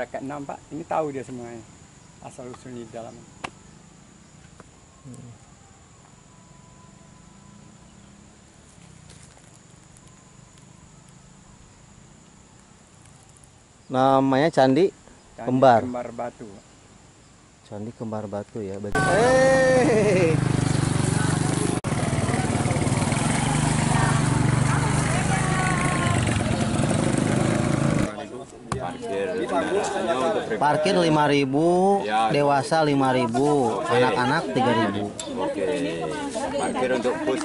Derakat 6 Pak. Ini tahu dia semuanya. Asal usulnya di dalam. Namanya Candi Candi Kembar. Kembar batu. Candi Kembar Batu ya. Hey. Parkir 5000, dewasa 5000, anak-anak 3000. Oke. Parkir untuk bus.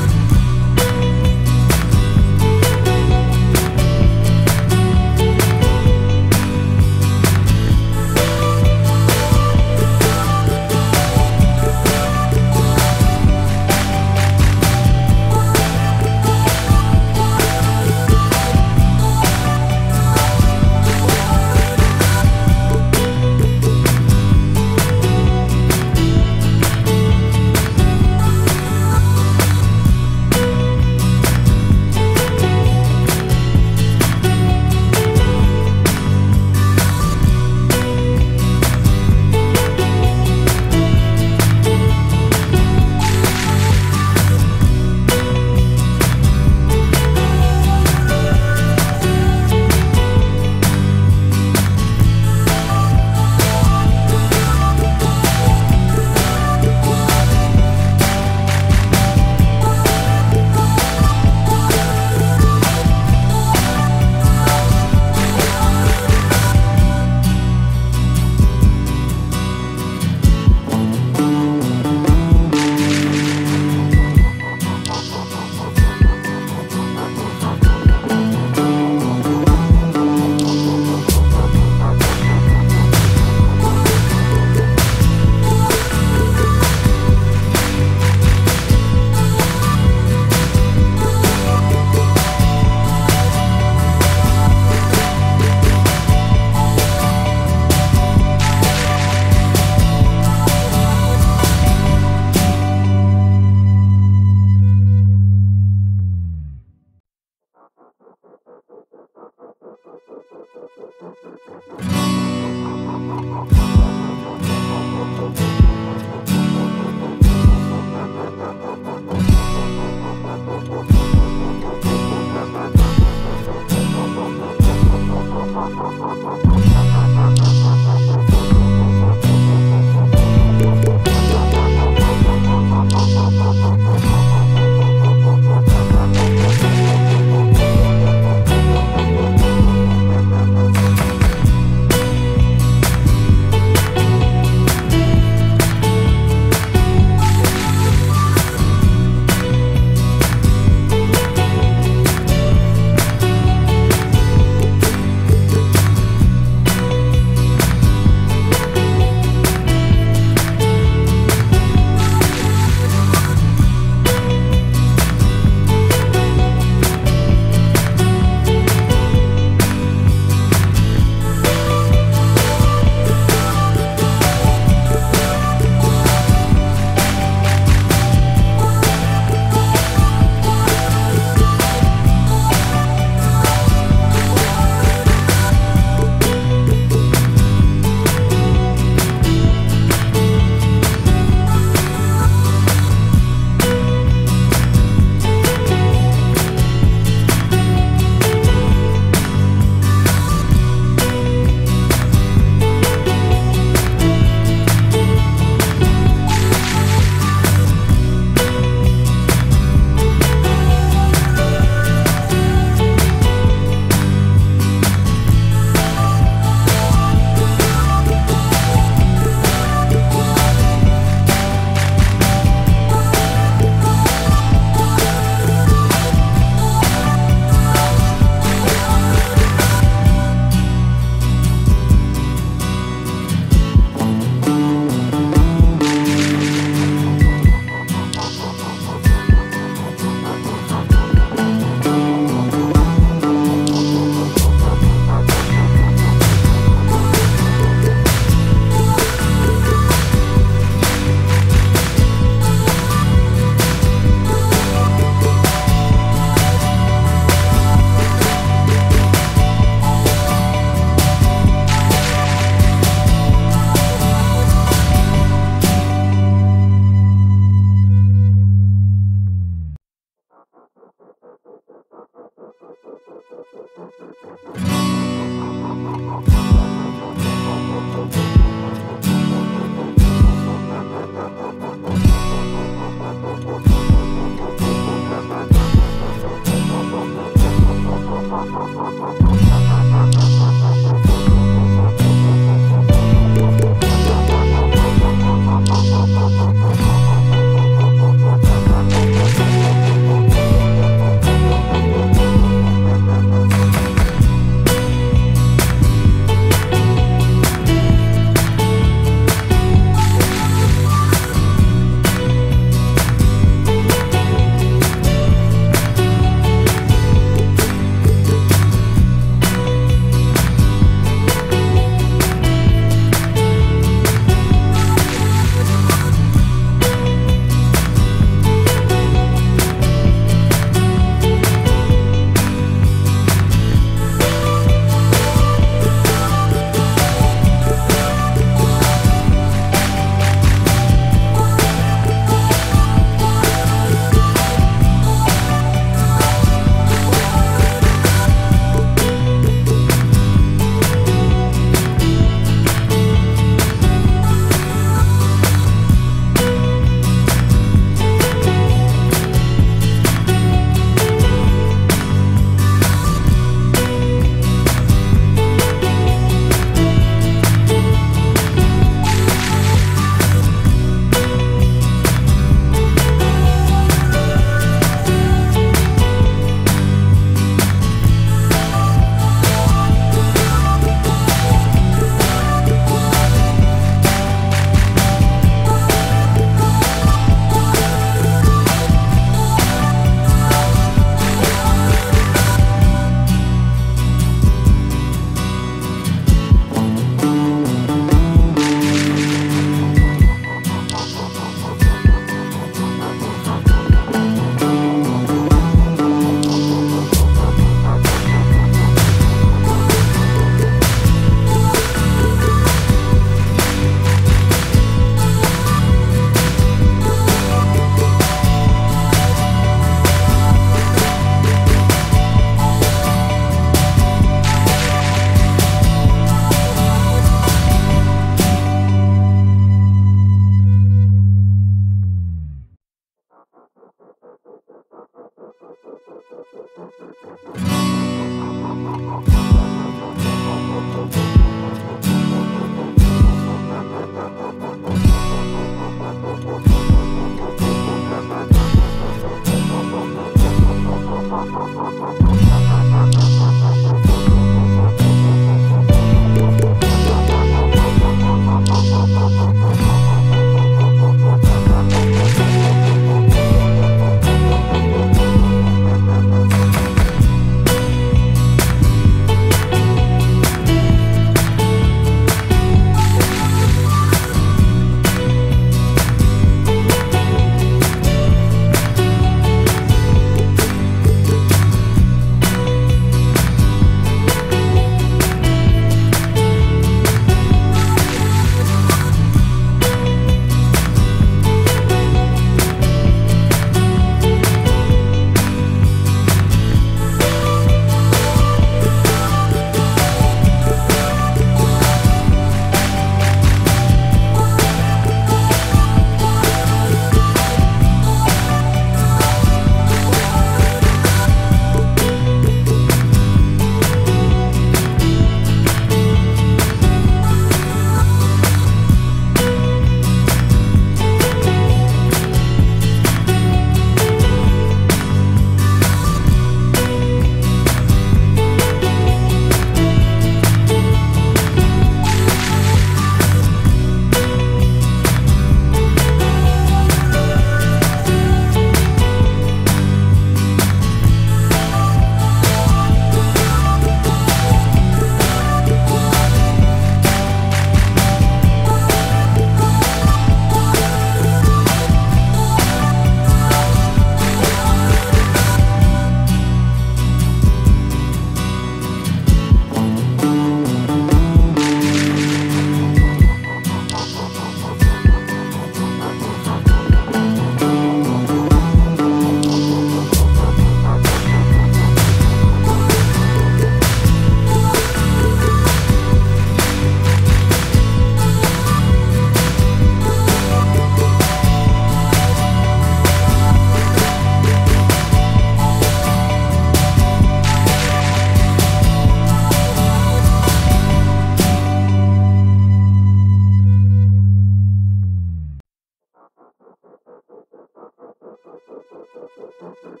Thank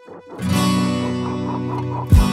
you.